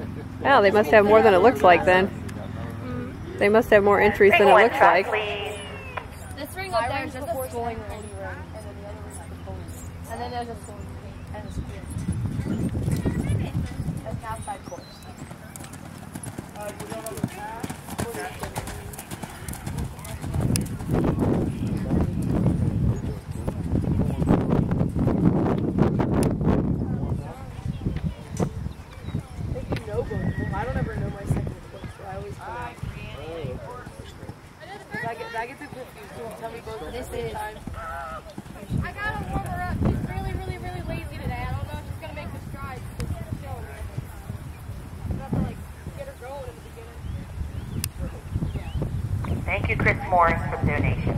Oh, they must have more than it looks like then. They must have more entries than it looks like. This ring up there is just a schooling ring. And then there's a and a. I get, I get too confused. You tell me both at the time. I gotta warm her up. She's really, really, really lazy today. I don't know if she's gonna make the strides. She's showing me. I'm gonna have to like get her going in the beginning. Thank you, Chris Morris, for the donation.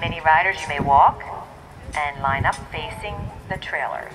Many riders, you may walk and line up facing the trailers.